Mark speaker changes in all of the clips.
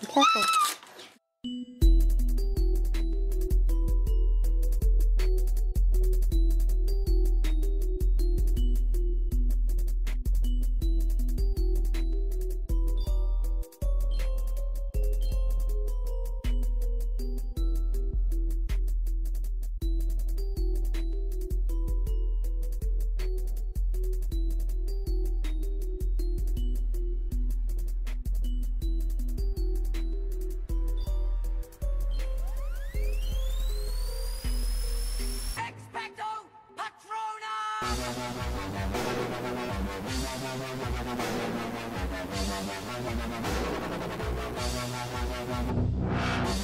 Speaker 1: Be careful.
Speaker 2: Expecto Patronum!
Speaker 3: Push your thing over here. Ready? That's perfect.
Speaker 4: Wingardium Leviosa.
Speaker 2: Expecto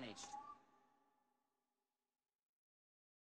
Speaker 2: managed.